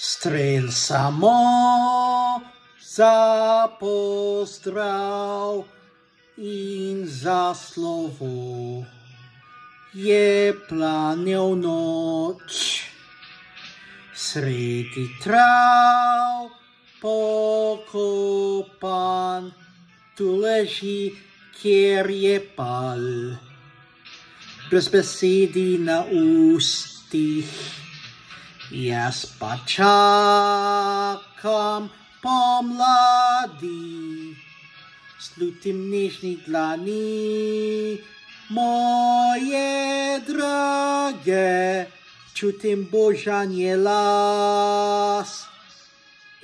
Strel samo za pozdrav in za slovo je planil noč. Sredi trav pokopan, tu leži, kjer je pal. Brez besedi na ustih. Jaz pa čakam pomladi, slutim nežni dlani, moje drage, čutim božanje las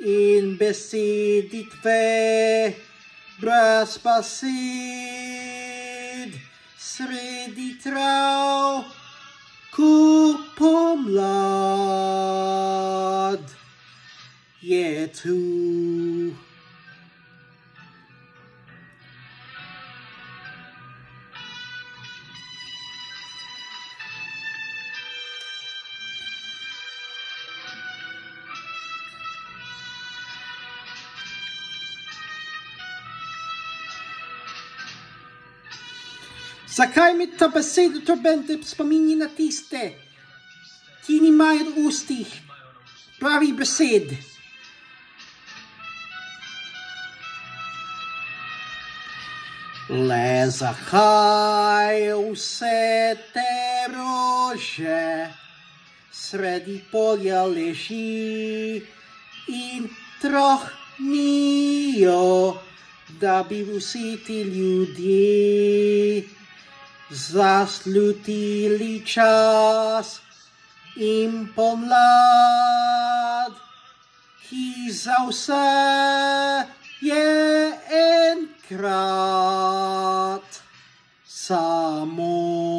in besedi tve, brez besed, sredi trav ku pomlad je tu. Zakaj mi to besedo turbente spominja na tiste, ki nimajo v ustih pravi besed? Le zakaj vse te rože sredi polja leži in trohnijo, da bi vsi ti ljudje zaslutili čas in pomlad, ki za vse je enkrat samo.